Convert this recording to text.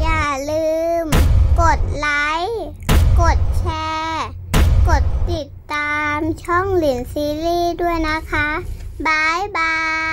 อย่าลืม กดไลค์ กดแชร์ กดติดตามช่องหลินซีรีส์ด้วยนะคะบายบาย